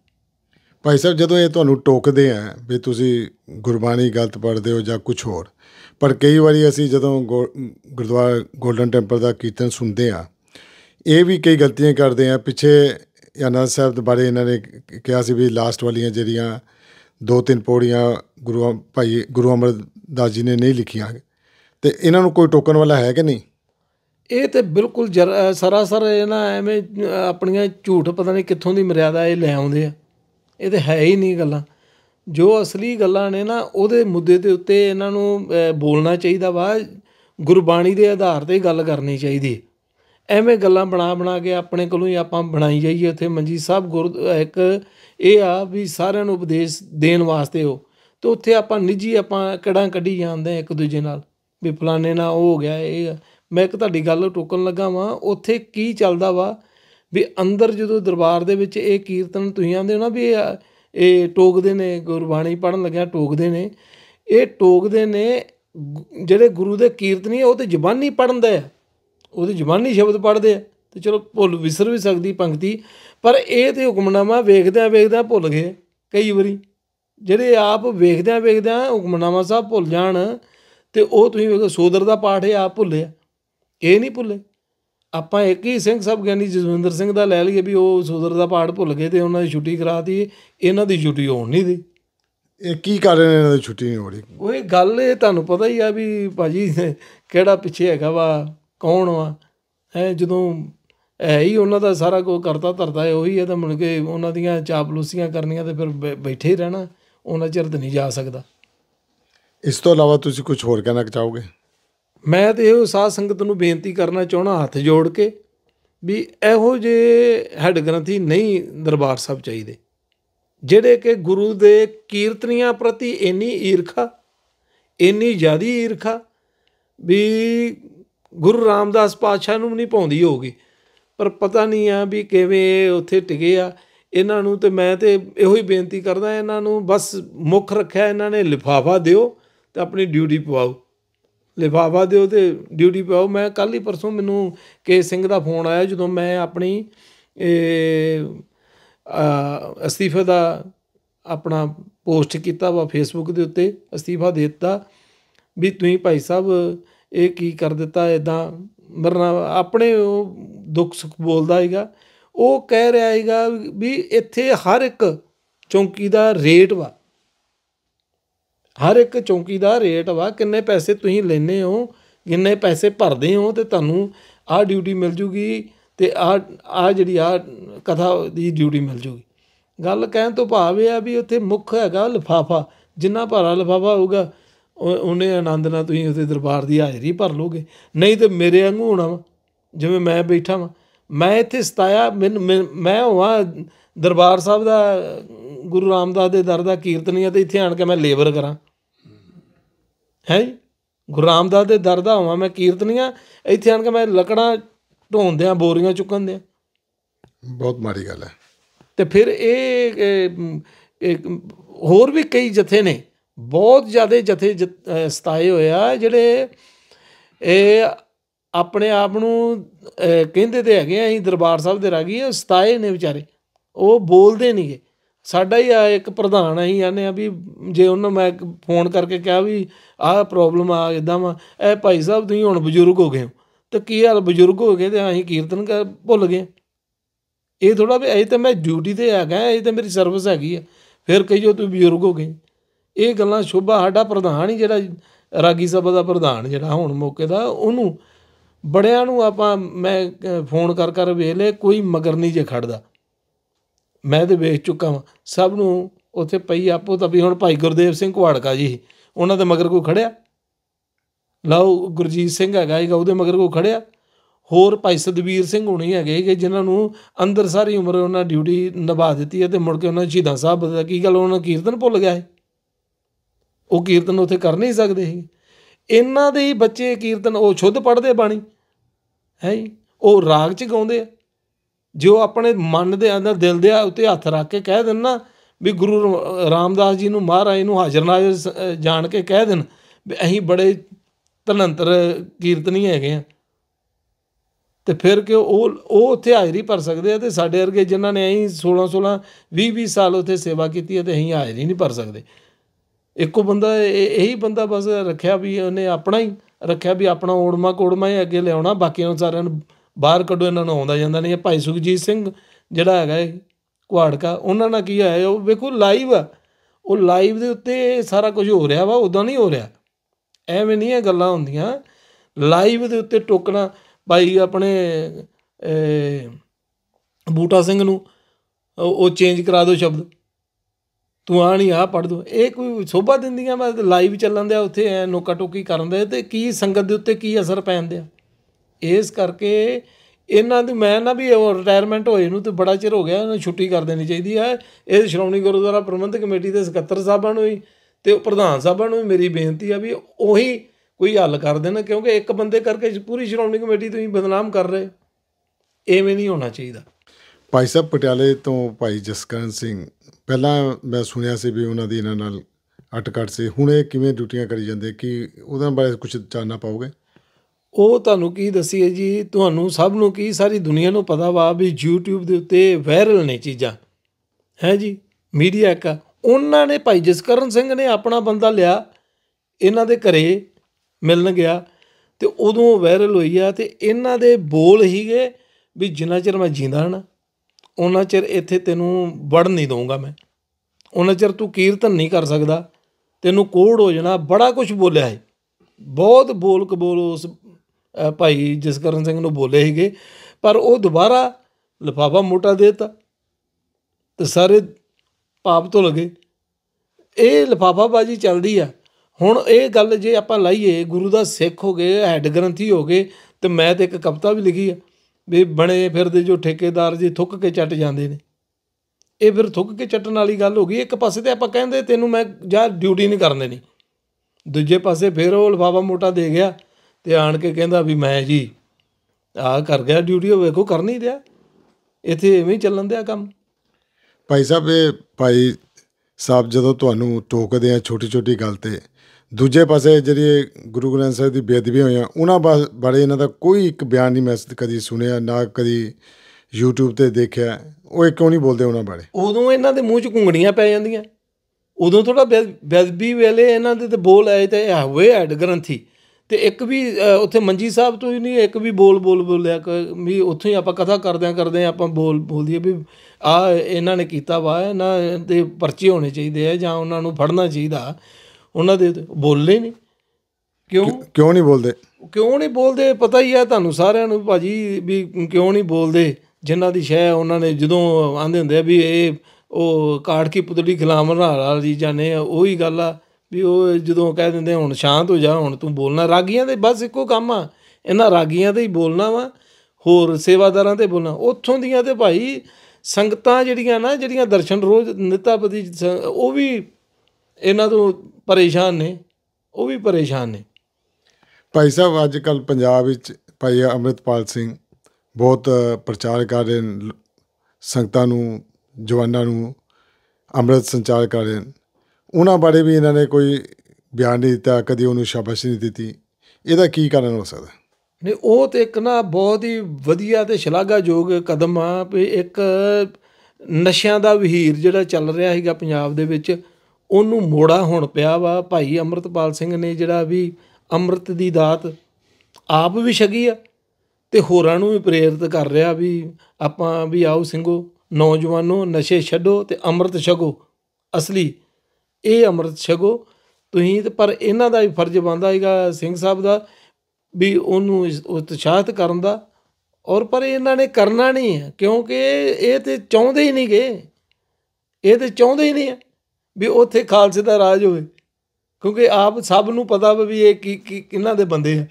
ਭਾਈ ਸਾਹਿਬ, ਜਦੋਂ ਇਹ ਤੁਹਾਨੂੰ ਟੋਕਦੇ ਆ ਵੀ ਤੁਸੀਂ ਗੁਰਬਾਣੀ ਗਲਤ ਪੜ੍ਹਦੇ ਹੋ ਜਾਂ ਕੁਝ ਹੋਰ, ਪਰ ਕਈ ਵਾਰੀ ਅਸੀਂ ਜਦੋਂ ਗੋ- ਗੁਰਦੁਆਰਾ ਗੋਲਡਨ ਟੈਂਪਲ ਦਾ ਕੀਰਤਨ ਸੁਣਦੇ ਆ, ਇਹ ਵੀ ਕਈ ਗਲਤੀਆਂ ਕਰਦੇ ਆ। ਪਿੱਛੇ ਆਨੰਦ ਸਾਹਿਬ ਦੇ ਬਾਰੇ ਇਹਨਾਂ ਨੇ ਕਿਹਾ ਸੀ ਵੀ ਲਾਸਟ ਵਾਲੀਆਂ ਜਿਹੜੀਆਂ ਦੋ ਤਿੰਨ ਪੌੜੀਆਂ ਗੁਰੂ ਭਾਈ ਗੁਰੂ ਅਮਰਦਾਸ ਜੀ ਨੇ ਨਹੀਂ ਲਿਖੀਆਂ। ਤੇ ਇਹਨਾਂ ਨੂੰ ਕੋਈ ਟੋਕਣ ਵਾਲਾ ਹੈ ਕਿ ਨਹੀਂ? ਇਹ ਤੇ ਬਿਲਕੁਲ ਜਰ- ਸਰਾਸਰ ਇਹ ਨਾ ਐਵੇਂ ਆਪਣੀਆਂ ਝੂਠ ਪਤਾ ਨਹੀਂ ਕਿੱਥੋਂ ਦੀ ਮਰਿਆਦਾ ਇਹ ਲੈ ਆਉਂਦੇ ਆ। ਇਹ ਤੇ ਹੈ ਹੀ ਨਹੀਂ ਗੱਲਾਂ। ਜੋ ਅਸਲੀ ਗੱਲਾਂ ਨੇ ਨਾ, ਉਹਦੇ ਮੁੱਦੇ ਦੇ ਉੱਤੇ ਇਹਨਾਂ ਨੂੰ ਬੋਲਣਾ ਚਾਹੀਦਾ ਵਾ। ਗੁਰਬਾਣੀ ਦੇ ਆਧਾਰ ਤੇ ਗੱਲ ਕਰਨੀ ਚਾਹੀਦੀ। ਐਵੇਂ ਗੱਲਾਂ ਬਣਾ ਬਣਾ ਕੇ ਆਪਣੇ ਕੋਲੋਂ ਹੀ ਆਪਾਂ ਬਣਾਈ ਜਾਈਏ ਉੱਥੇ। ਮੰਜੀ ਸਾਹਿਬ ਗੁਰ ਇੱਕ ਇਹ ਆ ਵੀ ਸਾਰਿਆਂ ਨੂੰ ਉਪਦੇਸ਼ ਦੇਣ ਵਾਸਤੇ ਉਹ। ਤੇ ਉੱਥੇ ਆਪਾਂ ਨਿੱਜੀ ਆਪਾਂ ਕੜਾਂ ਕੱਢੀ ਜਾਂਦੇ ਹਾਂ ਇੱਕ ਦੂਜੇ ਨਾਲ। ਵੀ ਫਲਾਣੇ ਨਾਲ ਉਹ ਹੋ ਗਿਆ ਇਹ ਆ। ਮੈਂ ਇੱਕ ਤੁਹਾਡੀ ਗੱਲ ਟੋਕਣ ਲੱਗਾ ਵਾਂ ਉੱਥੇ ਕੀ ਚੱਲਦਾ ਵਾ ਵੀ ਅੰਦਰ ਜਦੋਂ ਦਰਬਾਰ ਦੇ ਵਿੱਚ ਇਹ ਕੀਰਤਨ ਤੁਸੀਂ ਆਂਦੇ ਹੋ ਨਾ ਵੀ ਇਹ ਟੋਕਦੇ ਨੇ ਗੁਰਬਾਣੀ ਪੜਨ ਲੱਗਿਆ ਟੋਕਦੇ ਨੇ। ਇਹ ਟੋਕਦੇ ਨੇ ਜਿਹੜੇ ਗੁਰੂ ਦੇ ਕੀਰਤਨੀ ਆ, ਉਹ ਤੇ ਜ਼ਬਾਨੀ ਪੜਨਦੇ ਆ। ਉਹਦੇ ਜ਼ਬਾਨੀ ਸ਼ਬਦ ਪੜਦੇ ਆ ਤੇ ਚਲੋ ਭੁੱਲ ਵਿਸਰ ਵੀ ਸਕਦੀ ਪੰਕਤੀ ਪਰ ਇਹ ਤੇ ਹੁਕਮਨਾਮਾ ਵੇਖਦਿਆਂ ਵੇਖਦਿਆਂ ਭੁੱਲ ਗਏ ਕਈ ਵਾਰੀ। ਜਿਹੜੇ ਆਪ ਵੇਖਦਿਆਂ ਵੇਖਦਿਆਂ ਹੁਕਮਨਾਮਾ ਸਾਹਿਬ ਭੁੱਲ ਜਾਣ ਤੇ ਉਹ ਤੁਸੀਂ ਵੇਖੋ ਸੋਦਰ ਦਾ ਪਾਠ ਇਹ ਆਪ ਭੁੱਲਿਆ ਇਹ ਨਹੀਂ ਭੁੱਲੇ। ਆਪਾਂ ਇੱਕ ਹੀ ਸਿੰਘ ਸਾਹਿਬ ਗਿਆਨੀ ਜਸਵਿੰਦਰ ਸਿੰਘ ਦਾ ਲੈ ਲਈਏ ਵੀ ਉਹ ਸੋਦਰ ਦਾ ਪਾਠ ਭੁੱਲ ਗਏ ਤੇ ਉਹਨਾਂ ਦੀ ਛੁੱਟੀ ਕਰਾਤੀ ਇਹਨਾਂ ਦੀ ਛੁੱਟੀ ਹੋਣ ਨਹੀਂ ਦੀ ਇਹ ਕੀ ਕਾਰਨ ਇਹਨਾਂ ਦੀ ਛੁੱਟੀ ਨਹੀਂ ਹੋ ਰਹੀ ਉਹ ਗੱਲ ਇਹ ਤੁਹਾਨੂੰ ਪਤਾ ਹੀ ਆ ਵੀ ਭਾਜੀ ਕਿਹੜਾ ਪਿੱਛੇ ਹੈਗਾ ਵਾ ਕੌਣ ਵਾ? ਹੈ ਜਦੋਂ ਹੈ ਹੀ ਉਹਨਾਂ ਦਾ ਸਾਰਾ ਕੁਝ ਕਰਤਾ ਧਰਤਾ ਹੈ ਉਹੀ ਹੈ ਤਾਂ ਮੁੜ ਕੇ ਉਹਨਾਂ ਦੀਆਂ ਚਾਪਲੂਸੀਆਂ ਕਰਨੀਆਂ ਤੇ ਫਿਰ ਬੈਠੇ ਹੀ ਰਹਿਣਾ ਉਹਨਾਂ ਚਿਰ ਤਾਂ ਨਹੀਂ ਜਾ ਸਕਦਾ। ਇਸ ਤੋਂ ਇਲਾਵਾ ਤੁਸੀਂ ਕੁਝ ਹੋਰ ਕਹਿਣਾ ਚਾਹੋਗੇ? ਮੈਂ ਤੇ ਇਹੋ ਸਾਧ ਸੰਗਤ ਨੂੰ ਬੇਨਤੀ ਕਰਨਾ ਚਾਹਣਾ ਹੱਥ ਜੋੜ ਕੇ ਵੀ ਇਹੋ ਜੇ ਹੈਡ ਗ੍ਰੰਥੀ ਨਹੀਂ ਦਰਬਾਰ ਸਾਹਿਬ ਚਾਹੀਦੇ। ਜਿਹੜੇ ਕਿ ਗੁਰੂ ਦੇ ਕੀਰਤਨੀਆਂ ਪ੍ਰਤੀ ਇੰਨੀ ਈਰਖਾ ਇੰਨੀ ਜ਼ਿਆਦੀ ਈਰਖਾ ਵੀ ਗੁਰੂ ਰਾਮਦਾਸ ਪਾਤਸ਼ਾਹ ਨੂੰ ਵੀ ਨਹੀਂ ਪਾਉਂਦੀ ਹੋਊਗੀ। ਪਰ ਪਤਾ ਨਹੀਂ ਆ ਵੀ ਕਿਵੇਂ ਉੱਥੇ ਟਿਕੇ ਆ। ਇਹਨਾਂ ਨੂੰ ਤੇ ਮੈਂ ਤੇ ਇਹੋ ਹੀ ਬੇਨਤੀ ਕਰਦਾ ਇਹਨਾਂ ਨੂੰ ਬਸ ਮੁੱਖ ਰੱਖਿਆ ਇਹਨਾਂ ਨੇ ਲਿਫਾਫਾ ਦਿਓ ਤੇ ਆਪਣੀ ਡਿਊਟੀ ਪਵਾਓ। ਲਿਫਾਫਾ ਦਿਓ ਤੇ ਡਿਊਟੀ ਪਵਾਓ। ਮੈਂ ਕੱਲ ਹੀ ਪਰਸੋਂ ਮੈਨੂੰ ਕੇ ਸਿੰਘ ਦਾ ਫੋਨ ਆਇਆ ਜਦੋਂ ਮੈਂ ਆਪਣੀ ਇਹ, ਅਸਤੀਫੇ ਦਾ ਆਪਣਾ ਪੋਸਟ ਕੀਤਾ ਵਾ ਫੇਸਬੁੱਕ ਦੇ ਉੱਤੇ ਅਸਤੀਫਾ ਦੇ ਦਿੱਤਾ ਵੀ ਤੁਸੀਂ ਭਾਈ ਸਾਹਿਬ ਇਹ ਕੀ ਕਰ ਦਿੱਤਾ ਇੱਦਾਂ ਮਰਨਾ ਆਪਣੇ ਉਹ ਦੁੱਖ ਸੁੱਖ ਬੋਲਦਾ ਹੈਗਾ ਉਹ ਕਹਿ ਰਿਹਾ ਹੈਗਾ ਵੀ ਇੱਥੇ ਹਰ ਇੱਕ ਚੌਂਕੀ ਦਾ ਰੇਟ ਵਾ। ਹਰ ਇੱਕ ਚੌਂਕੀ ਦਾ ਰੇਟ ਵਾ, ਕਿੰਨੇ ਪੈਸੇ ਤੁਸੀਂ ਲੈਨੇ ਹੋ, ਕਿੰਨੇ ਪੈਸੇ ਭਰਦੇ ਹੋ ਤੇ ਤੁਹਾਨੂੰ ਆਹ ਡਿਊਟੀ ਮਿਲ ਜੂਗੀ ਤੇ ਆ ਆ ਜਿਹੜੀ ਆ ਕਥਾ ਦੀ ਡਿਊਟੀ ਮਿਲ ਜੂਗੀ। ਗੱਲ ਕਹਿਣ ਤੋਂ ਭਾਵ ਇਹ ਆ ਵੀ ਉੱਥੇ ਮੁੱਖ ਹੈਗਾ ਲਿਫਾਫਾ, ਜਿੰਨਾ ਭਾਰਾ ਲਿਫਾਫਾ ਹੋਊਗਾ ਉਹਨੇ ਆਨੰਦ ਨਾਲ ਤੁਸੀਂ ਉੱਥੇ ਦਰਬਾਰ ਦੀ ਹਾਜ਼ਰੀ ਭਰ ਲੋਗੇ ਨਹੀਂ ਤੇ ਮੇਰੇ ਵਾਂਗੂ ਹੋਣਾ ਵਾ ਜਿਵੇਂ ਮੈਂ ਬੈਠਾ ਵਾਂ। ਮੈਂ ਇੱਥੇ ਸਤਾਇਆ ਮੈਂ- ਮੈਂ ਹੋਵਾਂ ਦਰਬਾਰ ਸਾਹਿਬ ਦਾ ਗੁਰੂ ਰਾਮਦਾਸ ਦੇ ਦਰ ਦਾ ਕੀਰਤਨੀ ਆ ਤੇ ਇੱਥੇ ਆਣ ਕੇ ਮੈਂ ਲੇਬਰ ਕਰਾਂ। ਹੈ ਗੁਰੂ ਰਾਮਦਾਸ ਦੇ ਦਰ ਦਾ ਹੋਵਾਂ ਮੈਂ ਕੀਰਤਨੀਆਂ ਇੱਥੇ ਆਣ ਕੇ ਮੈਂ ਲੱਕੜਾਂ ਢੋਂਦਿਆਂ ਬੋਰੀਆਂ ਚੁੱਕਣ ਦਿਆਂ। ਬਹੁਤ ਮਾੜੀ ਗੱਲ ਹੈ। ਤੇ ਫਿਰ ਇਹ ਹੋਰ ਵੀ ਕਈ ਜਥੇ ਨੇ। ਬਹੁਤ ਜ਼ਿਆਦਾ ਜਥੇ ਜ- ਸਤਾਏ ਹੋਏ ਆ ਜਿਹੜੇ ਇਹ ਆਪਣੇ ਆਪ ਨੂੰ ਕਹਿੰਦੇ ਤੇ ਹੈਗੇ ਆ, ਅਸੀਂ ਦਰਬਾਰ ਸਾਹਿਬ ਦੇ ਰਾਗੀ ਆ, ਸਤਾਏ ਨੇ ਵਿਚਾਰੇ। ਉਹ ਬੋਲਦੇ ਨਹੀਂਗੇ ਸਾਡਾ ਹੀ ਆ ਇੱਕ ਪ੍ਰਧਾਨ, ਅਸੀਂ ਆਨੇ ਆ ਵੀ ਜੇ ਉਹਨਾਂ ਮੈਂ ਫੋਨ ਕਰਕੇ ਕਿਹਾ ਵੀ ਆਹ ਪ੍ਰੋਬਲਮ ਆ ਇਦਾਂ ਵਾ, ਇਹ ਭਾਈ ਸਾਹਿਬ ਤੁਸੀਂ ਹੁਣ ਬਜ਼ੁਰਗ ਹੋ ਗਏ ਹੋ। ਤੇ ਕੀ ਹਾਲ ਬਜ਼ੁਰਗ ਹੋ ਗਏ ਤੇ ਅਸੀਂ ਕੀਰਤਨ ਕਰ ਭੁੱਲ ਗਏ। ਇਹ ਥੋੜਾ ਵੀ ਇਹ ਤਾਂ ਮੈਂ ਡਿਊਟੀ ਤੇ ਹੈਗਾ ਇਹ ਤਾਂ ਮੇਰੀ ਸਰਵਿਸ ਹੈਗੀ ਆ। ਫਿਰ ਕਹੀਓ ਤੁਸੀਂ ਬਜ਼ੁਰਗ ਹੋ ਗਏ। ਇਹ ਗੱਲਾਂ ਸ਼ੋਭਾ ਸਾਡਾ ਪ੍ਰਧਾਨ ਹੀ ਜਿਹੜਾ ਰਾਗੀ ਸਭਾ ਦਾ ਪ੍ਰਧਾਨ ਜਿਹੜਾ ਹੁਣ ਮੌਕੇ ਦਾ, ਉਹਨੂੰ ਬੜਿਆਂ ਨੂੰ ਆਪਾਂ ਮੈਂ ਫੋਨ ਕਰ ਕਰ ਵੇਖ ਲਏ, ਕੋਈ ਮਗਰ ਨਹੀਂ ਜੇ ਖੜਦਾ। ਮੈਂ ਤੇ ਵੇਖ ਚੁੱਕਾ ਵਾਂ। ਸਭ ਨੂੰ ਉੱਥੇ ਪਈ ਆਪੋ ਤਾਂ ਵੀ ਹੁਣ ਭਾਈ ਗੁਰਦੇਵ ਸਿੰਘ ਕੁਹਾੜਕਾ ਜੀ, ਉਹਨਾਂ ਦੇ ਮਗਰ ਕੋਈ ਖੜਿਆ? ਲਓ, ਗੁਰਜੀਤ ਸਿੰਘ ਹੈਗਾ ਹੈਗਾ ਉਹਦੇ ਮਗਰ ਕੋਈ ਖੜਿਆ? ਹੋਰ ਭਾਈ ਸਤਵੀਰ ਸਿੰਘ ਹੋਣੀ ਹੈਗੇ ਕਿ ਜਿਨ੍ਹਾਂ ਨੂੰ ਅੰਦਰ ਸਾਰੀ ਉਮਰ ਉਹਨਾਂ ਡਿਊਟੀ ਨਿਭਾ ਦਿੱਤੀ ਹੈ ਤੇ ਮੁੜ ਕੇ ਉਹਨਾਂ ਸ਼ਹੀਦਾਂ ਸਾਹਿਬ ਦਾ ਕੀ ਗੱਲ, ਉਹਨਾਂ ਕੀਰਤਨ ਭੁੱਲ ਗਿਆ ਹੈ ਉਹ ਕੀਰਤਨ ਉੱਥੇ ਕਰ ਨਹੀਂ ਸਕਦੇ ਸੀ। ਇਹਨਾਂ ਦੇ ਹੀ ਬੱਚੇ ਕੀਰਤਨ ਉਹ ਸ਼ੁੱਧ ਪੜ੍ਹਦੇ ਬਾਣੀ, ਹੈ ਜੀ? ਉਹ ਰਾਗ ਚ ਗਾਉਂਦੇ ਆ। ਜੋ ਆਪਣੇ ਮਨ ਦੇ ਅੰਦਰ, ਦਿਲ ਦੇ ਉੱਤੇ ਹੱਥ ਰੱਖ ਕੇ ਕਹਿ ਦੇਣ ਨਾ ਵੀ ਗੁਰੂ ਰ- ਰਾਮਦਾਸ ਜੀ ਨੂੰ ਮਹਾਰਾਜ ਨੂੰ ਹਾਜ਼ਰ ਨਾਜ਼ਰ ਸ- ਜਾਣ ਕੇ ਕਹਿ ਦੇਣ ਵੀ ਅਸੀਂ ਬੜੇ ਧਨੰਤਰ ਕੀਰਤਨੀ ਹੈਗੇ ਆ। ਤੇ ਫਿਰ ਕਿ ਉਹ ਉਹ ਉੱਥੇ ਹਾਜ਼ਰੀ ਭਰ ਸਕਦੇ ਆ ਤੇ ਸਾਡੇ ਵਰਗੇ ਜਿਨ੍ਹਾਂ ਨੇ ਅਸੀਂ 16 16 20 20 ਸਾਲ ਉੱਥੇ ਸੇਵਾ ਕੀਤੀ ਹੈ ਤੇ ਅਸੀਂ ਹਾਜ਼ਰੀ ਨਹੀਂ ਭਰ ਸਕਦੇ। ਇੱਕੋ ਬੰਦਾ ਇਹ- ਇਹੀ ਬੰਦਾ ਬਸ ਰੱਖਿਆ ਵੀ ਉਹਨੇ ਆਪਣਾ ਹੀ ਰੱਖਿਆ ਵੀ ਆਪਣਾ ਓੜਮਾ ਕੋੜਮਾ ਹੀ ਅੱਗੇ ਲਿਆਉਣਾ, ਬਾਕੀਆਂ ਨੂੰ ਸਾਰਿਆਂ ਨੂੰ ਬਾਹਰ ਕੱਢੋ, ਇਹਨਾਂ ਨੂੰ ਆਉਂਦਾ ਜਾਂਦਾ ਨਹੀਂ। ਇਹ ਭਾਈ ਸੁਖਜੀਤ ਸਿੰਘ ਜਿਹੜਾ ਹੈਗਾ ਕੁਹਾੜਕਾ, ਉਹਨਾਂ ਨਾਲ ਕੀ ਹੋਇਆ ਉਹ ਵੇਖੋ ਲਾਈਵ ਆ। ਉਹ ਲਾਈਵ ਦੇ ਉੱਤੇ ਸਾਰਾ ਕੁਝ ਹੋ ਰਿਹਾ ਵਾ ਉਦਾਂ ਨਹੀਂ ਹੋ ਰਿਹਾ। ਐਵੇਂ ਨਹੀਂ ਇਹ ਗੱਲਾਂ ਹੁੰਦੀਆਂ। ਲਾਈਵ ਦੇ ਉੱਤੇ ਟੋਕਣਾ, ਭਾਈ ਆਪਣੇ ਬੂਟਾ ਸਿੰਘ ਨੂੰ, ਉਹ ਉਹ ਚੇਂਜ ਕਰਾ ਦਿਓ ਸ਼ਬਦ। ਤੂੰ ਆ ਨਹੀਂ ਆ ਪੜ ਦੋ ਇਹ ਕੋਈ ਸੋਭਾ ਦਿੰਦੀਆਂ ਮੈਂ ਲਾਈਵ ਚੱਲਣ ਦਿਆ, ਉੱਥੇ ਐ ਨੋਕਾ ਟੋਕੀ ਕਰਨ ਦੇ ਤੇ ਕੀ ਸੰਗਤ ਦੇ ਉੱਤੇ ਕੀ ਅਸਰ ਪੈਣ ਦਿਆ। ਇਸ ਕਰਕੇ ਇਹਨਾਂ ਦੀ, ਮੈਂ ਨਾ ਵੀ ਰਿਟਾਇਰਮੈਂਟ ਹੋਏ ਨੂੰ ਤੇ ਬੜਾ ਚਿਰ ਹੋ ਗਿਆ ਇਹਨਾਂ ਛੁੱਟੀ ਕਰ ਦੇਣੀ ਚਾਹੀਦੀ ਹੈ ਇਹ ਸ਼੍ਰੋਮਣੀ ਗੁਰਦੁਆਰਾ ਪ੍ਰਬੰਧਕ ਕਮੇਟੀ ਦੇ ਸਕੱਤਰ ਸਾਹਿਬਾਂ ਨੂੰ ਵੀ ਤੇ ਪ੍ਰਧਾਨ ਸਾਹਿਬਾਂ ਨੂੰ ਵੀ ਮੇਰੀ ਬੇਨਤੀ ਆ ਵੀ ਉਹੀ ਕੋਈ ਹੱਲ ਕਰ ਦੇਣ, ਕਿਉਂਕਿ ਇੱਕ ਬੰਦੇ ਕਰਕੇ ਪੂਰੀ ਸ਼੍ਰੋਮਣੀ ਕਮੇਟੀ ਤੁਸੀਂ ਬਦਨਾਮ ਕਰ ਰਹੇ ਐਵੇਂ ਨਹੀਂ ਹੋਣਾ ਚਾਹੀਦਾ। ਭਾਈ ਸਾਹਿਬ ਪਟਿਆਲੇ ਤੋਂ ਭਾਈ ਜਸਕਰਨ ਸਿੰਘ, ਪਹਿਲਾਂ ਮੈਂ ਸੁਣਿਆ ਸੀ ਵੀ ਉਹਨਾਂ ਦੀ ਇਹਨਾਂ ਨਾਲ ਅਟਕਟ ਸੀ। ਹੁਣ ਇਹ ਕਿਵੇਂ ਡਿਊਟੀਆਂ ਕਰੀ ਜਾਂਦੇ? ਕਿ ਉਹਨਾਂ ਬਾਰੇ ਕੁਝ ਜਾਣਨਾ ਪਾਓਗੇ? ਉਹ ਤੁਹਾਨੂੰ ਕੀ ਦਸੀਏ ਜੀ? ਤੁਹਾਨੂੰ ਸਭ ਨੂੰ ਕੀ, ਸਾਰੀ ਦੁਨੀਆ ਨੂੰ ਪਤਾ ਵਾ ਵੀ YouTube ਦੇ ਉੱਤੇ ਵਾਇਰਲ ਨੇ ਚੀਜ਼ਾਂ। ਹੈ ਜੀ? ਮੀਡੀਆ ਇੱਕ ਉਹਨਾਂ ਨੇ ਭਾਈ ਜਸਕਰਨ ਸਿੰਘ ਨੇ ਆਪਣਾ ਬੰਦਾ ਲਿਆ। ਇਹਨਾਂ ਦੇ ਘਰੇ ਮਿਲਣ ਗਿਆ ਤੇ ਉਦੋਂ ਵਾਇਰਲ ਹੋਈ ਆ ਤੇ ਇਹਨਾਂ ਦੇ ਬੋਲ ਹੀਗੇ ਵੀ ਜਿੰਨਾ ਚਿਰ ਮੈਂ ਜਿੰਦਾ ਰਹਿਣਾ ਉਹਨਾਂ ਚਿਰ ਇੱਥੇ ਤੈਨੂੰ ਵੜਨ ਨਹੀਂ ਦਊਂਗਾ ਮੈਂ। ਉਹਨਾਂ ਚਿਰ ਤੂੰ ਕੀਰਤਨ ਨਹੀਂ ਕਰ ਸਕਦਾ। ਤੈਨੂੰ ਕੋੜ ਹੋ ਜਾਣਾ, ਬੜਾ ਕੁਝ ਬੋਲਿਆ ਹੈ। ਬਹੁਤ ਬੋਲ ਕਬੋਲ ਉਸ ਭਾਈ ਜਸਕਰਨ ਸਿੰਘ ਨੂੰ ਬੋਲੇ ਸੀਗੇ। ਪਰ ਉਹ ਦੁਬਾਰਾ ਲਿਫਾਫਾ ਮੋਟਾ ਦੇਤਾ ਤੇ ਸਾਰੇ ਪਾਪ ਤੋਂ ਲਗੇ। ਇਹ ਲਿਫਾਫਾ ਬਾਜੀ ਚੱਲਦੀ ਆ। ਹੁਣ ਇਹ ਗੱਲ ਜੇ ਆਪਾਂ ਲਾਈਏ, ਗੁਰੂ ਦਾ ਸਿੱਖ ਹੋ ਗਏ ਹੈਡ ਗ੍ਰੰਥੀ ਹੋ ਗਏ, ਤੇ ਮੈਂ ਤੇ ਇੱਕ ਕਵਿਤਾ ਵੀ ਲਿਖੀ ਆ। ਵੀ ਬਣੇ ਫਿਰਦੇ ਜੋ ਠੇਕੇਦਾਰ ਜੀ ਥੁੱਕ ਕੇ ਚੱਟ ਜਾਂਦੇ ਨੇ। ਇਹ ਫਿਰ ਥੁੱਕ ਕੇ ਚੱਟਣ ਵਾਲੀ ਗੱਲ ਹੋ ਗਈ। ਇੱਕ ਪਾਸੇ ਤੇ ਆਪਾਂ ਕਹਿੰਦੇ ਤੈਨੂੰ ਮੈਂ ਜਾਂ ਡਿਊਟੀ ਨਹੀਂ ਕਰਨ ਦੇਣੀ ਦੂਜੇ ਪਾਸੇ ਫਿਰ ਉਹ ਲਫਾਫਾ ਮੋਟਾ ਦੇ ਗਿਆ ਤੇ ਆਣ ਕੇ ਕਹਿੰਦਾ ਵੀ ਮੈਂ ਜੀ ਆ ਕਰ ਗਿਆ ਡਿਊਟੀ ਉਹ ਵੇਖੋ ਕਰ ਨਹੀਂ ਦਿਆ ਇੱਥੇ ਐਵੇਂ ਹੀ ਚੱਲਣ ਦਿਆ ਕੰਮ। ਭਾਈ ਸਾਹਿਬ, ਇਹ ਭਾਈ ਸਾਹਿਬ, ਜਦੋਂ ਤੁਹਾਨੂੰ ਟੋਕਦੇ ਆ ਛੋਟੀ ਛੋਟੀ ਗੱਲ ਤੇ, ਦੂਜੇ ਪਾਸੇ ਜਿਹੜੀ ਗੁਰੂ ਗ੍ਰੰਥ ਸਾਹਿਬ ਦੀ ਬੇਅਦਬੀ ਹੋਈਆਂ, ਉਹਨਾਂ ਬਾ- ਬਾਰੇ ਇਹਨਾਂ ਦਾ ਕੋਈ ਇੱਕ ਬਿਆਨ ਨਹੀਂ ਮੈਂ ਕਦੀ ਸੁਣਿਆ, ਨਾ ਕਦੀ YouTube ਤੇ ਦੇਖਿਆ, ਉਹ ਇਹ ਕਿਉਂ ਨਹੀਂ ਬੋਲਦੇ ਉਹਨਾਂ ਬਾਰੇ? ਉਦੋਂ ਇਹਨਾਂ ਦੇ ਮੂੰਹ 'ਚ ਘੁੰਗੜੀਆਂ ਪੈ ਜਾਂਦੀਆਂ। ਉਦੋਂ ਥੋੜਾ ਬੇਅਦਬੀ ਵੇਲੇ ਇਹਨਾਂ ਦੇ ਤੇ ਬੋਲ ਆਏ ਤੇ ਇਹ ਹੋਏ ਐਡ ਗ੍ਰੰਥੀ। ਤੇ ਇੱਕ ਵੀ ਉੱਥੇ ਮੰਜੀ ਸਾਹਿਬ ਤੋਂ ਹੀ ਨਹੀਂ ਇੱਕ ਵੀ ਬੋਲ ਬੋਲ ਬੋਲਿਆ ਕ- ਵੀ ਉੱਥੋਂ ਹੀ ਆਪਾਂ ਕਥਾ ਕਰਦਿਆਂ ਕਰਦਿਆਂ ਆਪਾਂ ਬੋਲ ਬੋਲਦੀਏ ਵੀ ਆ ਇਹਨਾਂ ਨੇ ਕੀਤਾ ਵਾ ਇਹਨਾਂ ਦੇ ਪਰਚੇ ਹੋਣੇ ਚਾਹੀਦੇ ਆ ਜਾਂ ਉਹਨਾਂ ਨੂੰ ਫੜਨਾ ਚਾਹੀਦਾ। ਉਹਨਾਂ ਦੇ ਬੋਲੇ ਨਹੀਂ। ਕਿਉਂ? ਕਿਉਂ ਨਹੀਂ ਬੋਲਦੇ? ਕਿਉਂ ਨਹੀਂ ਬੋਲਦੇ? ਪਤਾ ਹੀ ਆ ਤੁਹਾਨੂੰ ਸਾਰਿਆਂ ਨੂੰ ਭਾਜੀ ਵੀ ਕਿਉਂ ਨਹੀਂ ਬੋਲਦੇ? ਜਿਨ੍ਹਾਂ ਦੀ ਸ਼ੈ ਉਹਨਾਂ ਨੇ ਜਦੋਂ ਆਂਦੇ ਹੁੰਦੇ ਆ ਵੀ ਇਹ ਉਹ ਕਾੜ ਕੀ ਪੁਤਲੀ ਖਿਲਾਮ ਵਾਲੀ ਜਾਣੇ ਆ ਉਹੀ ਗੱਲ ਆ। ਵੀ ਉਹ ਜਦੋਂ ਕਹਿ ਦਿੰਦੇ ਹੁਣ ਸ਼ਾਂਤ ਹੋ ਜਾ, ਹੁਣ ਤੂੰ ਬੋਲਣਾ। ਰਾਗੀਆਂ ਦੇ ਬਸ ਇੱਕੋ ਕੰਮ ਆ। ਇਹਨਾਂ ਰਾਗੀਆਂ ਤੇ ਹੀ ਬੋਲਣਾ ਵਾ, ਹੋਰ ਸੇਵਾਦਾਰਾਂ ਤੇ ਬੋਲਣਾ। ਉੱਥੋਂ ਦੀਆਂ ਤੇ ਭਾਈ ਸੰਗਤਾਂ ਜਿਹੜੀਆਂ ਨਾ, ਜਿਹੜੀਆਂ ਦਰਸ਼ਨ ਰੋਜ਼ ਨਿਤਾਪਤੀ ਸ- ਉਹ ਵੀ ਇਹਨਾਂ ਤੋਂ ਪਰੇਸ਼ਾਨ ਨੇ। ਉਹ ਵੀ ਪਰੇਸ਼ਾਨ ਨੇ। ਭਾਈ ਸਾਹਿਬ ਅੱਜ ਕੱਲ ਪੰਜਾਬ ਵਿੱਚ ਭਾਈ ਅੰਮ੍ਰਿਤਪਾਲ ਸਿੰਘ ਬਹੁਤ ਪ੍ਰਚਾਰ ਕਰ ਰਹੇ ਨੇ। ਸੰਗਤਾਂ ਨੂੰ, ਜਵਾਨਾਂ ਨੂੰ ਅੰਮ੍ਰਿਤ ਸੰਚਾਰ ਕਰ ਰਹੇ ਨੇ। ਉਹਨਾਂ ਬਾਰੇ ਵੀ ਇਹਨਾਂ ਨੇ ਕੋਈ ਬਿਆਨ ਨਹੀਂ ਦਿੱਤਾ, ਕਦੀ ਉਹਨੂੰ ਸ਼ਾਬਾਸ਼ ਨਹੀਂ ਦਿੱਤੀ। ਇਹਦਾ ਕੀ ਕਾਰਨ ਹੋ ਸਕਦਾ? ਨਹੀਂ, ਉਹ ਤੇ ਇੱਕ ਨਾ ਬਹੁਤ ਹੀ ਵਧੀਆ ਤੇ ਸ਼ਲਾਘਾਯੋਗ ਕਦਮ ਆ ਵੀ ਇੱਕ ਨਸ਼ਿਆਂ ਦਾ ਵਹੀਰ ਜਿਹੜਾ ਚੱਲ ਰਿਹਾ ਸੀਗਾ ਪੰਜਾਬ ਦੇ ਵਿੱਚ, ਉਹਨੂੰ ਮੋੜਾ ਹੁਣ ਪਿਆ ਵਾ। ਭਾਈ ਅੰਮ੍ਰਿਤਪਾਲ ਸਿੰਘ ਨੇ ਜਿਹੜਾ ਵੀ ਅੰਮ੍ਰਿਤ ਦੀ ਦਾਤ ਆਪ ਵੀ ਛਗੀ ਆ ਤੇ ਹੋਰਾਂ ਨੂੰ ਵੀ ਪ੍ਰੇਰਿਤ ਕਰ ਰਿਹਾ ਵੀ ਆਪਾਂ ਵੀ ਆਓ ਸਿੰਘੋ, ਨੌਜਵਾਨੋ, ਨਸ਼ੇ ਛੱਡੋ ਤੇ ਅੰਮ੍ਰਿਤ ਛਕੋ। ਅਸਲੀ ਇਹ ਅੰਮ੍ਰਿਤ ਛਕੋ। ਤੁਸੀਂ ਤੇ ਪਰ ਇਹਨਾਂ ਦਾ ਵੀ ਫਰਜ਼ ਬਣਦਾ ਹੈਗਾ ਸਿੰਘ ਸਾਹਿਬ ਦਾ ਵੀ ਉਹਨੂੰ ਉਤਸ਼ਾਹਿਤ ਕਰਨ ਦਾ। ਔਰ ਪਰ ਇਹਨਾਂ ਨੇ ਕਰਨਾ ਨਹੀਂ ਹੈ, ਕਿਉਂਕਿ ਇਹ ਤੇ ਚਾਹੁੰਦੇ ਹੀ ਨਹੀਂ ਗੇ ਇਹ ਤੇ ਚਾਹੁੰਦੇ ਹੀ ਨਹੀਂ ਹੈ ਵੀ ਉੱਥੇ ਖਾਲਸੇ ਦਾ ਰਾਜ ਹੋਵੇ। ਕਿਉਂਕਿ ਆਪ ਸਭ ਨੂੰ ਪਤਾ ਵਾ ਵੀ ਇਹ ਕੀ ਕੀ, ਕਿਹਨਾਂ ਦੇ ਬੰਦੇ ਆ।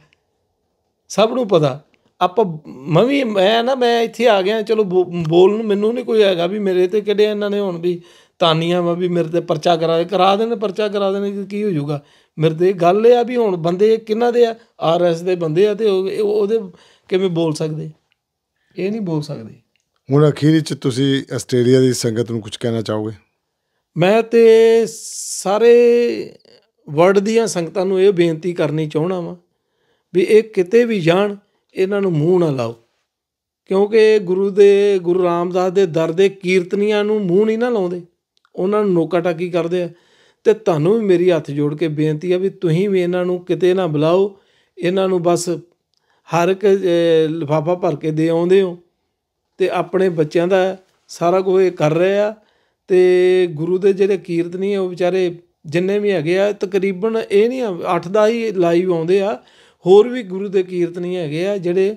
ਸਭ ਨੂੰ ਪਤਾ। ਆਪਾਂ ਮੈਂ ਵੀ, ਮੈਂ ਨਾ, ਮੈਂ ਇੱਥੇ ਆ ਗਿਆ। ਚਲੋ ਬੋ- ਬੋਲਣ ਮੈਨੂੰ ਨਹੀਂ ਕੋਈ ਹੈਗਾ ਵੀ ਮੇਰੇ ਤੇ ਕਿਹੜੇ ਇਹਨਾਂ ਨੇ ਹੁਣ ਵੀ ਤਾਨੀਆਂ ਵਾ ਵੀ ਮੇਰੇ ਤੇ ਪਰਚਾ ਕਰਾ ਕਰਾ ਦੇਣ ਪਰਚਾ ਕਰਾ ਦੇਣ ਕੀ ਹੋ ਜਾਊਗਾ? ਮੇਰੇ ਤੇ ਗੱਲ ਇਹ ਆ ਵੀ ਹੁਣ ਬੰਦੇ ਕਿਹਨਾਂ ਦੇ ਆ? ਆਰਐਸ ਦੇ ਬੰਦੇ ਆ ਤੇ ਉਹਦੇ ਕਿਵੇਂ ਬੋਲ ਸਕਦੇ? ਇਹ ਨਹੀਂ ਬੋਲ ਸਕਦੇ। ਹੁਣ ਅਖੀਰ ਵਿੱਚ ਤੁਸੀਂ ਆਸਟ੍ਰੇਲੀਆ ਦੀ ਸੰਗਤ ਨੂੰ ਕੁਝ ਕਹਿਣਾ ਚਾਹੋਗੇ? ਮੈਂ ਤੇ ਸਾਰੇ ਵਰਲਡ ਦੀਆਂ ਸੰਗਤਾਂ ਨੂੰ ਇਹ ਬੇਨਤੀ ਕਰਨੀ ਚਾਹਣਾ ਵਾਂ ਵੀ ਇਹ ਕਿਤੇ ਵੀ ਜਾਣ ਇਹਨਾਂ ਨੂੰ ਮੂੰਹ ਨਾ ਲਾਓ। ਕਿਉਂਕਿ ਗੁਰੂ ਦੇ ਗੁਰੂ ਰਾਮਦਾਸ ਦੇ ਦਰ ਦੇ ਕੀਰਤਨੀਆਂ ਨੂੰ ਮੂੰਹ ਨਹੀਂ ਨਾ ਲਾਉਂਦੇ। ਉਹਨਾਂ ਨੂੰ ਨੋਕਾ ਟਾਕੀ ਕਰਦੇ ਆ। ਅਤੇ ਤੁਹਾਨੂੰ ਵੀ ਮੇਰੀ ਹੱਥ ਜੋੜ ਕੇ ਬੇਨਤੀ ਆ ਵੀ ਤੁਸੀਂ ਵੀ ਇਹਨਾਂ ਨੂੰ ਕਿਤੇ ਨਾ ਬੁਲਾਓ। ਇਹਨਾਂ ਨੂੰ ਬਸ ਹਰ ਇੱਕ ਲਿਫਾਫਾ ਭਰ ਕੇ ਦੇ ਆਉਂਦੇ ਹੋ। ਅਤੇ ਆਪਣੇ ਬੱਚਿਆਂ ਦਾ ਸਾਰਾ ਕੁਝ ਇਹ ਕਰ ਰਹੇ ਆ। ਅਤੇ ਗੁਰੂ ਦੇ ਜਿਹੜੇ ਕੀਰਤਨੀ ਆ ਉਹ ਵਿਚਾਰੇ ਜਿੰਨੇ ਵੀ ਹੈਗੇ ਆ, ਤਕਰੀਬਨ ਇਹ ਨਹੀਂ 8-10 ਹੀ ਲਾਈਵ ਆਉਂਦੇ ਆ। ਹੋਰ ਵੀ ਗੁਰੂ ਦੇ ਕੀਰਤਨੀ ਹੈਗੇ ਆ, ਜਿਹੜੇ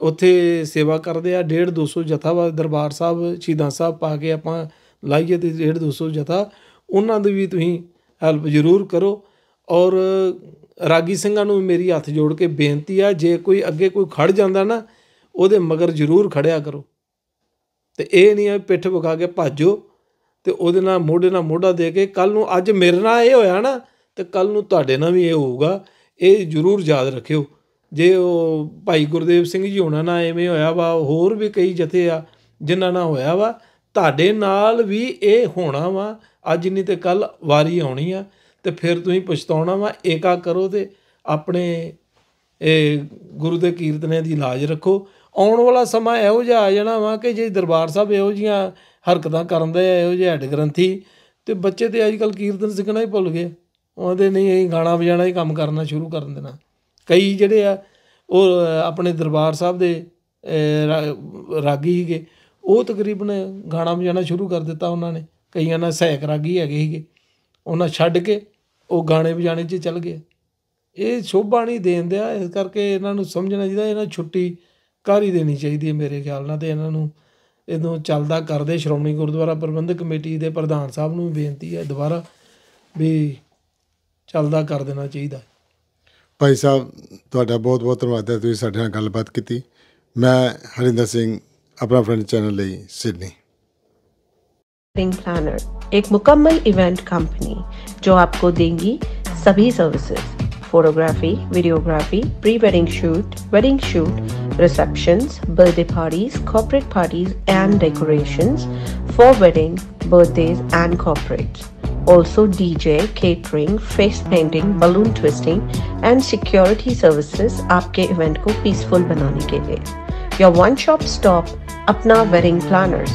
ਉੱਥੇ ਸੇਵਾ ਕਰਦੇ ਆ। 1.5 200 ਜਥਾ ਵਾ ਦਰਬਾਰ ਸਾਹਿਬ, ਸ਼ਹੀਦਾਂ ਸਾਹਿਬ ਪਾ ਕੇ ਆਪਾਂ ਲਾਈਏ ਤੇ 1.5 200 ਜਥਾ ਉਹਨਾਂ ਦੀ ਵੀ ਤੁਸੀਂ ਹੈਲਪ ਜ਼ਰੂਰ ਕਰੋ। ਔਰ ਰਾਗੀ ਸਿੰਘਾਂ ਨੂੰ ਵੀ ਮੇਰੀ ਹੱਥ ਜੋੜ ਕੇ ਬੇਨਤੀ ਆ, ਜੇ ਕੋਈ ਅੱਗੇ ਕੋਈ ਖੜ ਜਾਂਦਾ ਨਾ, ਉਹਦੇ ਮਗਰ ਜ਼ਰੂਰ ਖੜਿਆ ਕਰੋ। ਤੇ ਇਹ ਨਹੀਂ ਆ ਪਿੱਠ ਵਿਖਾ ਕੇ ਭਾਜੋ ਤੇ ਉਹਦੇ ਨਾਲ ਮੋਢੇ ਨਾਲ ਮੋਢਾ ਦੇ ਕੇ ਕੱਲ ਨੂੰ ਅੱਜ ਮੇਰੇ ਨਾਲ ਇਹ ਹੋਇਆ ਨਾ, ਤੇ ਕੱਲ ਨੂੰ ਤੁਹਾਡੇ ਨਾਲ ਵੀ ਇਹ ਹੋਊਗਾ। ਇਹ ਜ਼ਰੂਰ ਯਾਦ ਰੱਖਿਓ। ਜੇ ਉਹ ਭਾਈ ਗੁਰਦੇਵ ਸਿੰਘ ਜੀ ਹੋਣਾ ਨਾਲ ਐਵੇਂ ਹੋਇਆ ਵਾ, ਹੋਰ ਵੀ ਕਈ ਜਥੇ ਆ ਜਿਨ੍ਹਾਂ ਨਾਲ ਹੋਇਆ ਵਾ ਤੁਹਾਡੇ ਨਾਲ ਵੀ ਇਹ ਹੋਣਾ ਵਾ। ਅੱਜ ਨਹੀਂ ਤੇ ਕੱਲ ਵਾਰੀ ਆਉਣੀ ਆ ਤੇ ਫਿਰ ਤੁਸੀਂ ਪਛਤਾਉਣਾ ਵਾ। ਏਕਾ ਕਰੋ ਤੇ ਆਪਣੇ, ਇਹ ਗੁਰੂ ਦੇ ਕੀਰਤਨਾਂ ਦੀ ਲਾਜ ਰੱਖੋ। ਆਉਣ ਵਾਲਾ ਸਮਾਂ ਇਹੋ ਜਿਹਾ ਆ ਜਾਣਾ ਵਾ ਕਿ ਜੇ ਦਰਬਾਰ ਸਾਹਿਬ ਇਹੋ ਜੀਆਂ ਹਰਕਤਾਂ ਕਰਨ ਦੇ ਆ, ਇਹੋ ਜਿਹੇ ਹੈਡ ਗ੍ਰੰਥੀ, ਤੇ ਬੱਚੇ ਤੇ ਅੱਜ ਕੱਲ ਕੀਰਤਨ ਸਿੱਖਣਾ ਹੀ ਭੁੱਲ ਗਏ। ਉਹਦੇ ਨਹੀਂ ਅਸੀਂ ਗਾਣਾ ਵਜਾਣਾ ਹੀ ਕੰਮ ਕਰਨਾ ਸ਼ੁਰੂ ਕਰਨ ਦੇਣਾ। ਕਈ ਜਿਹੜੇ ਆ, ਉਹ ਆਪਣੇ ਦਰਬਾਰ ਸਾਹਿਬ ਦੇ ਰਾਗੀ ਸੀਗੇ। ਉਹ ਤਕਰੀਬਨ ਗਾਣਾ ਵਜਾਣਾ ਸ਼ੁਰੂ ਕਰ ਦਿੱਤਾ ਉਹਨਾਂ ਨੇ। ਕਈਆਂ ਨਾਲ ਸਹਾਇਕ ਰਾਗੀ ਹੈਗੇ ਸੀਗੇ। ਉਹਨਾਂ ਛੱਡ ਕੇ ਉਹ ਗਾਣੇ ਵਜਾਣੇ 'ਚ ਚੱਲ ਗਏ। ਇਹ ਸ਼ੋਭਾ ਨਹੀਂ ਦੇਣ ਦਿਆ। ਇਸ ਕਰਕੇ ਇਹਨਾਂ ਨੂੰ ਸਮਝਣਾ ਚਾਹੀਦਾ, ਇਹਨਾਂ ਨੂੰ ਛੁੱਟੀ ਕਰ ਹੀ ਦੇਣੀ ਚਾਹੀਦੀ ਹੈ ਮੇਰੇ ਖਿਆਲ ਨਾਲ ਤੇ ਇਹਨਾਂ ਨੂੰ ਇਹਨੂੰ ਚੱਲਦਾ ਕਰਦੇ ਸ਼੍ਰੋਮਣੀ ਗੁਰਦੁਆਰਾ ਪ੍ਰਬੰਧਕ ਕਮੇਟੀ ਦੇ ਪ੍ਰਧਾਨ ਸਾਹਿਬ ਨੂੰ ਬੇਨਤੀ ਹੈ ਦੁਬਾਰਾ ਵੀ ਚੱਲਦਾ ਕਰ ਦੇਣਾ ਚਾਹੀਦਾ। ਭਾਈ ਸਾਹਿਬ, ਤੁਹਾਡਾ ਬਹੁਤ ਬਹੁਤ ਧੰਨਵਾਦ ਹੈ ਤੁਸੀਂ ਸਾਡੇ ਨਾਲ ਗੱਲਬਾਤ ਕੀਤੀ। ਮੈਂ ਹਰਿੰਦਰ ਸਿੰਘ अपना फ्रेंड चैनल ले सिडनी प्लानर एक मुकम्मल इवेंट कंपनी जो आपको देंगी सभी services photography videography pre wedding shoot wedding shoot reception birthday parties corporate parties and decoration for wedding birthdays and corporates. Also DJ, catering, face painting, balloon twisting and security services आपके event को peaceful बनाने के लिए your one-shop stop Apna Wedding Planners.